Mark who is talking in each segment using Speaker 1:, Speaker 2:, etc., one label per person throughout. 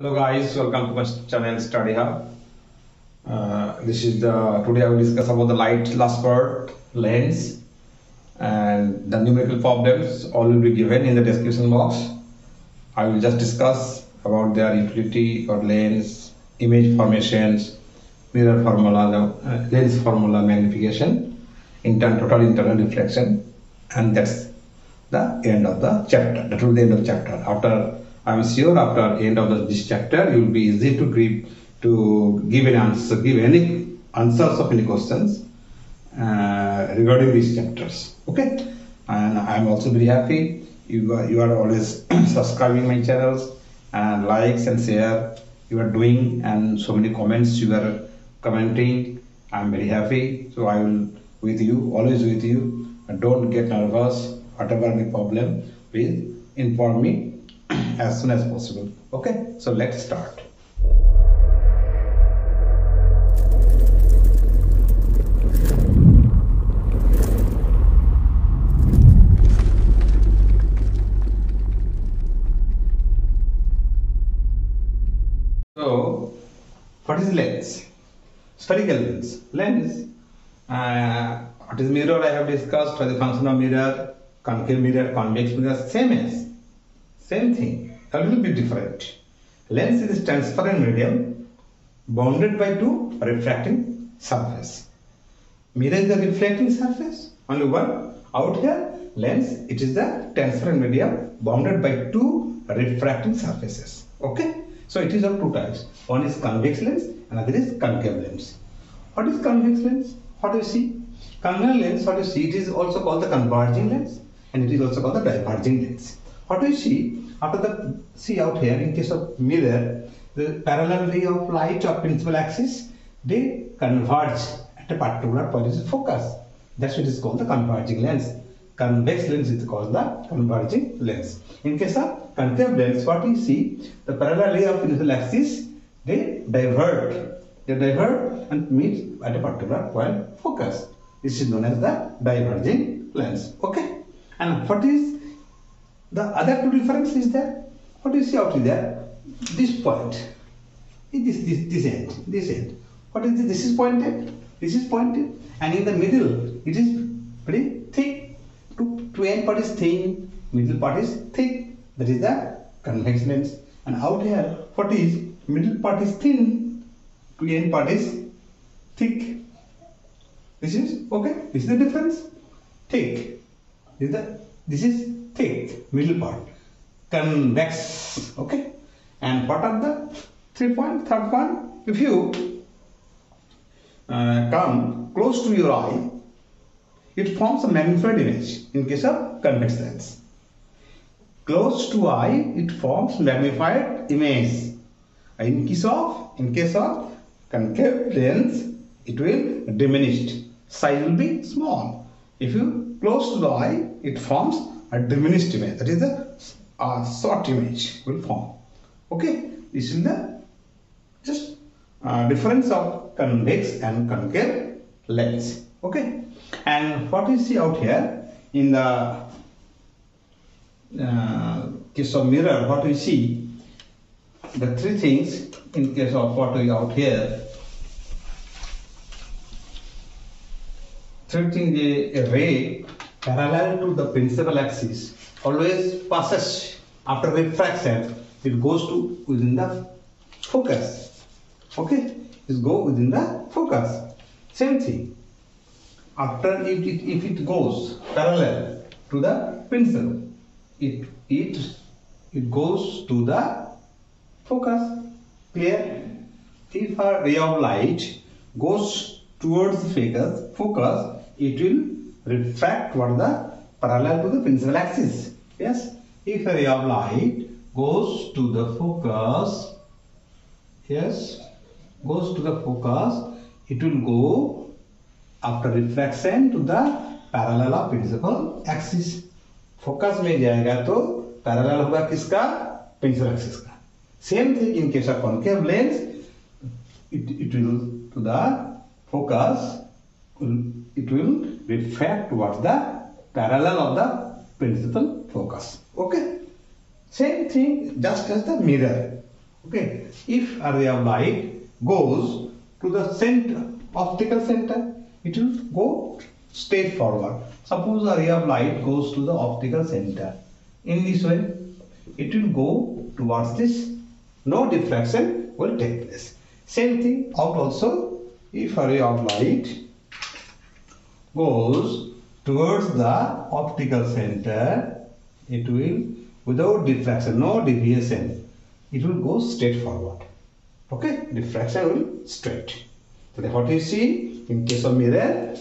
Speaker 1: Hello guys, welcome to my channel Study Hub. Uh, this is the today I will discuss about the light luster lens and the numerical problems all will be given in the description box. I will just discuss about their utility or lens, image formations, mirror formula, uh, lens formula magnification, intern total internal reflection, and that's the end of the chapter. That will be the end of the chapter. After I'm sure after end of this chapter, you will be easy to give to give an answer, give any answers of any questions uh, regarding these chapters. Okay, and I'm also very happy you are, you are always subscribing my channels and likes and share you are doing and so many comments you are commenting. I'm very happy. So I will with you always with you. And don't get nervous. Whatever the problem, please inform me as soon as possible. Okay, so let's start. So, what is lens? Spherical lens. Lens. Uh, what is mirror? I have discussed. Is the function of mirror? Concave mirror, convex mirror, same as. Same thing. A little bit different. Lens is transparent medium bounded by two refracting surface. Mirror is the reflecting surface. Only one. Out here, lens, it is the transparent medium bounded by two refracting surfaces. Okay. So it is of two types. One is convex lens, another is concave lens. What is convex lens? What do you see? Convex lens, what you see? It is also called the converging lens and it is also called the diverging lens. What do you see? After the see out here in case of mirror, the parallel ray of light of principal axis, they converge at a particular point of focus. That's what is called the converging lens. Convex lens is called the converging lens. In case of concave lens, what you see, the parallel ray of principal axis, they divert. They divert and meet at a particular point focus. This is known as the diverging lens. Okay. And what is the other two difference is that what do you see out there? This point. This this this end. This end. What is this? This is pointed. This is pointed. And in the middle, it is pretty thick. Two, two end part is thin, middle part is thick. That is the convex lens. And out here, what is middle part is thin, two end part is thick. This is okay. This is the difference. Thick. This is the this is thick middle part. Convex okay? And what are the three point third point if you uh, come close to your eye it forms a magnified image in case of convex lens. Close to eye it forms magnified image. In case of in case of concave lens it will diminished. Size will be small. If you close to the eye it forms a diminished image. That is the uh, short image will form. Okay? This is the just uh, difference of convex and concave lens. Okay? And what we see out here in the uh, case of mirror what we see the three things in case of what we out here. Three things a ray parallel to the principal axis always passes after refraction. It goes to within the focus. Okay? It go within the focus. Same thing. After if it, if it goes parallel to the principal it it it goes to the focus. Clear? If a ray of light goes towards the focus focus it will refract what the parallel to the principal axis. Yes, if a ray of light goes to the focus, yes, goes to the focus, it will go after refraction to the parallel of principal axis. Focus में जाएगा तो parallel होगा किसका principal axis का same thing in case of concave lens it, it will to the focus it will refract towards the parallel of the principal focus okay same thing just as the mirror Okay, if a ray of light goes to the center, optical center, it will go straight forward. Suppose a ray of light goes to the optical center. In this way, it will go towards this. No diffraction will take place. Same thing out also. If a ray of light goes towards the optical center, it will without diffraction, no deviation, it will go straight forward. Okay, diffraction will straight. So what you see in case of mirror,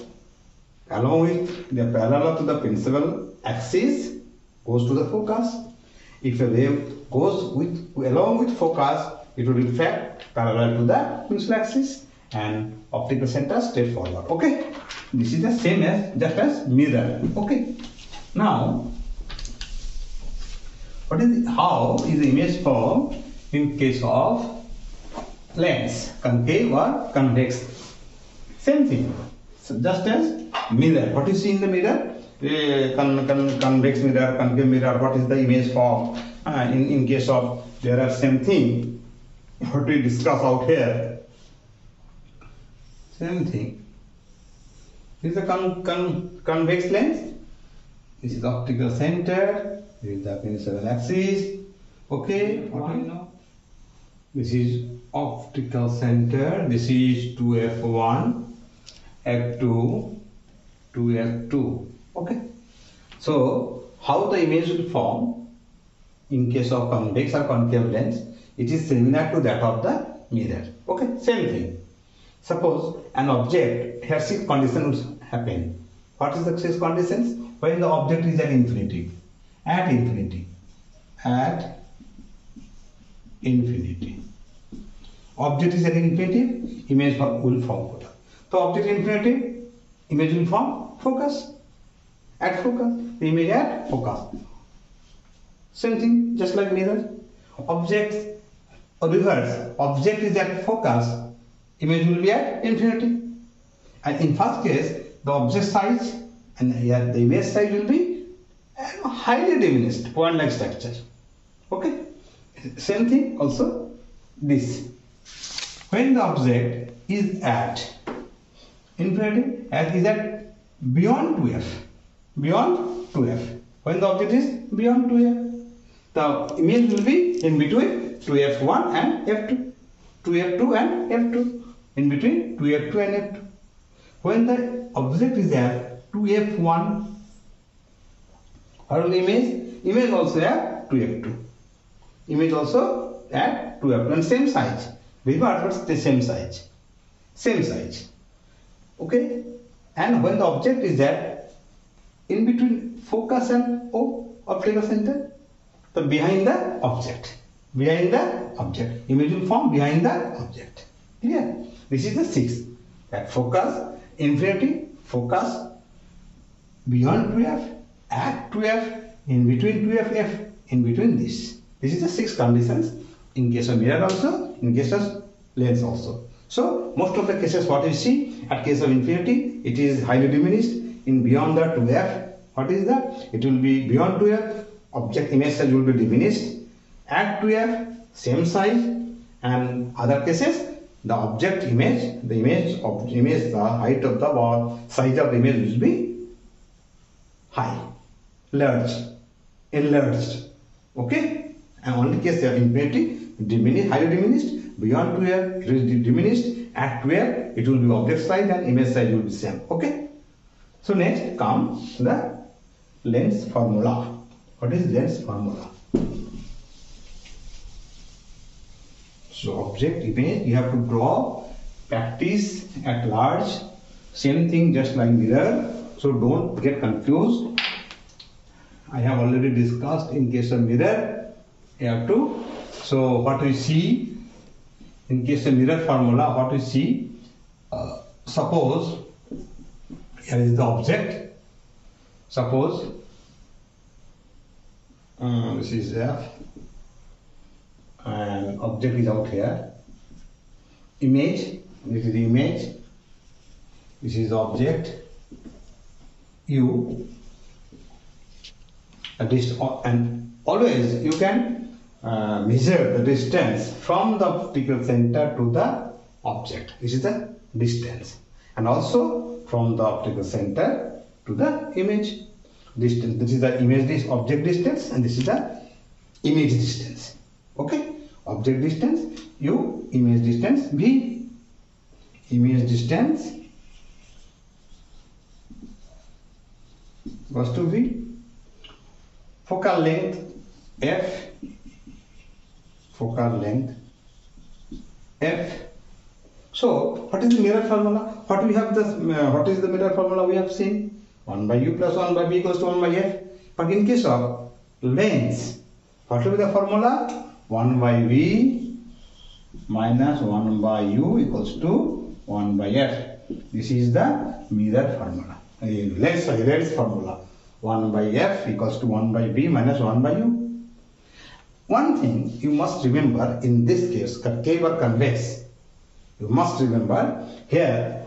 Speaker 1: along with the parallel to the principal axis goes to the focus. If a wave goes with along with focus, it will refract parallel to the principal axis and optical center straight forward. Okay, this is the same as just as mirror. Okay, now what is how is the image formed in case of lens, concave or convex? Same thing. So just as mirror. What you see in the mirror? Uh, con, con, convex mirror, concave mirror. What is the image form? Uh, in in case of there are same thing. What we discuss out here. Same thing. This is a con, con, convex lens. This is optical center. This is the principal axis. Okay, what do you know? This is optical center. This is 2f1, f2, 2f2. Okay. So, how the image will form in case of convex or concave lens, it is similar to that of the mirror. Okay, same thing. Suppose an object, here six conditions happen. What is the six conditions? When the object is at infinity, at infinity, at infinity. Object is at infinity, image will form. So object infinity, image will form focus. At focus, the image at focus. Same thing, just like mirror. Object reverse, object is at focus, image will be at infinity. And in first case, the object size and here the image size will be uh, highly diminished, point-like structure. Okay. Same thing also this. When the object is at infinity, at is at beyond 2f, beyond 2f. When the object is beyond 2f, the image will be in between 2f1 and f2, 2f2 and f2, in between 2f2 and f2. When the object is at 2f1, what will image? Image also at 2f2 image also at 2f and same size. Revert but the same size. Same size. Okay? And when the object is at in between focus and o optical center the behind the object. Behind the object. Image will form behind the object. Clear this is the six at focus infinity focus beyond 2f at 2f in between 2f f in between this this is the six conditions in case of mirror also, in case of lens also. So most of the cases what you see at case of infinity, it is highly diminished. In beyond the 2f, what is that? It will be beyond 2f, object image size will be diminished. At 2f, same size and other cases, the object image, the image of image, the height of the or size of the image will be high, large, enlarged. Okay? and only case they are infinity diminished, highly diminished, beyond 2f it is diminished, at 2f it will be object size and image size will be same. Okay. So next comes the lens formula. What is lens formula? So object image you have to draw, practice at large, same thing just like mirror. So don't get confused. I have already discussed in case of mirror you have to so what we see in case of mirror formula what we see uh, suppose here is the object suppose uh, this is f and object is out here image this is the image this is object u at least and always you can uh, measure the distance from the optical center to the object. This is the distance. And also from the optical center to the image distance. This is the image dis object distance and this is the image distance. Okay? Object distance u, image distance v. Image distance goes to v. Focal length f focal length f. So, what is the mirror formula? What we have this? Uh, what is the mirror formula we have seen? 1 by u plus 1 by b equals to 1 by f. But in case of length, what will be the formula? 1 by v minus 1 by u equals to 1 by f. This is the mirror formula. Uh, length, sorry, length formula. 1 by f equals to 1 by V minus 1 by u. One thing you must remember in this case, concave or convex, you must remember here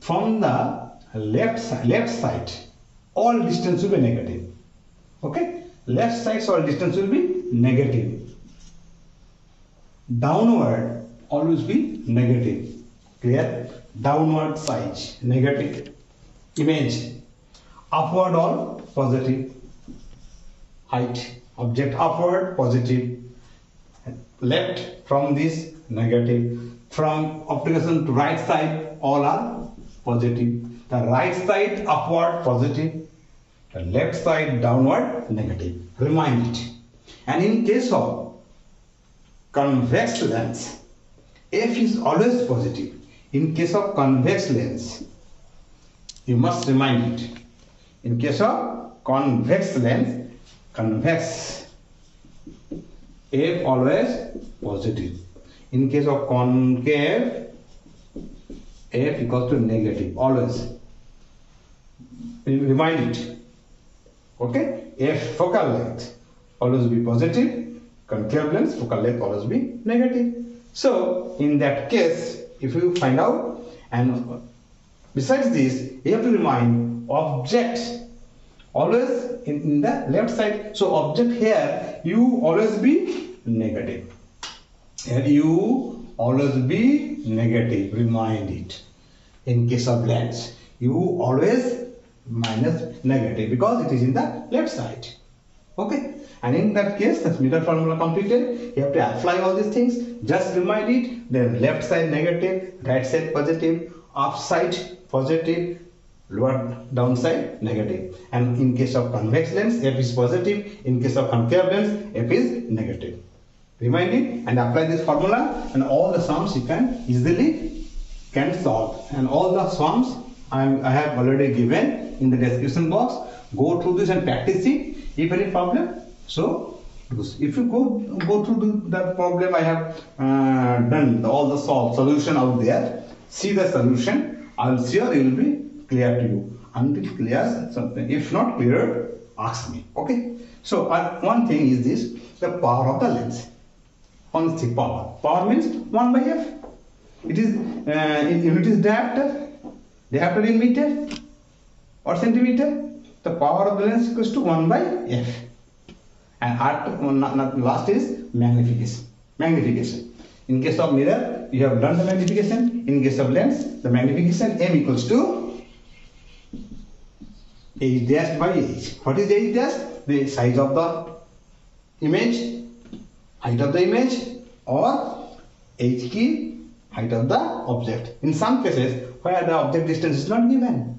Speaker 1: from the left side, left side, all distance will be negative. Okay, left side all distance will be negative. Downward always be negative. Clear? Downward side negative. Image. Upward all positive. Height object upward positive left from this negative from optical to right side all are positive the right side upward positive the left side downward negative remind it and in case of convex lens f is always positive. In case of convex lens you must remind it. In case of convex lens convex f always positive. In case of concave f equals to negative always. Remind it. Okay? F focal length always be positive concave length focal length always be negative. So in that case if you find out and besides this you have to remind object always in, in the left side. So object here you always be negative. Here you always be negative remind it. In case of lens you always minus negative because it is in the left side. Okay and in that case the mirror formula completed you have to apply all these things just remind it then left side negative right side positive upside positive lower downside negative. and in case of convex lens f is positive in case of concave lens f is negative. Remind it and apply this formula and all the sums you can easily can solve. And all the sums I'm, i have already given in the description box. Go through this and practice it. If any problem so if you go go through the, that problem I have uh, done all the solution out there see the solution I'll sure it will be clear to you. Until clear something if not clear ask me okay? So uh, one thing is this the power of the lens. On the power. Power means 1 by f. It is uh, in unit is diopter diopter in meter or centimeter the power of the lens equals to 1 by f and art, last is magnification magnification in case of mirror you have done the magnification in case of lens the magnification m equals to h dash by h. What is h dash? The size of the image, height of the image or h key, height of the object. In some cases where the object distance is not given.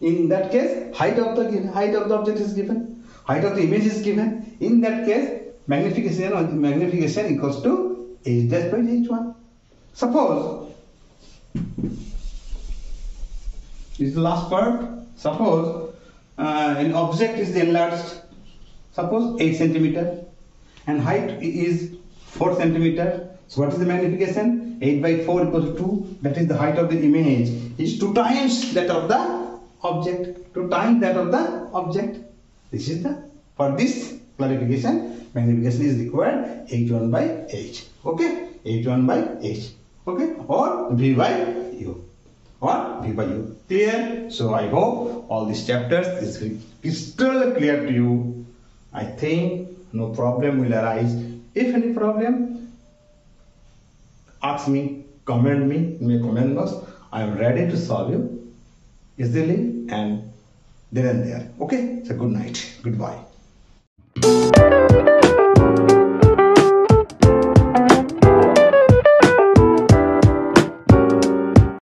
Speaker 1: In that case, height of the height of the object is given, height of the image is given. In that case, magnification magnification equals to h dash by h1. Suppose this is the last part. Suppose uh, an object is enlarged, suppose 8 centimeter, and height is 4 centimeter. So what is the magnification? 8 by 4 equals to 2. That is the height of the image is 2 times that of the object. 2 times that of the object. This is the, for this clarification, magnification is required h1 by h. Okay? h1 by h. Okay? Or v by u or V by U. Clear? So I hope all these chapters is crystal clear to you. I think no problem will arise. If any problem, ask me, comment me my comment box. I am ready to solve you easily and then and there. Okay, so good night. Goodbye.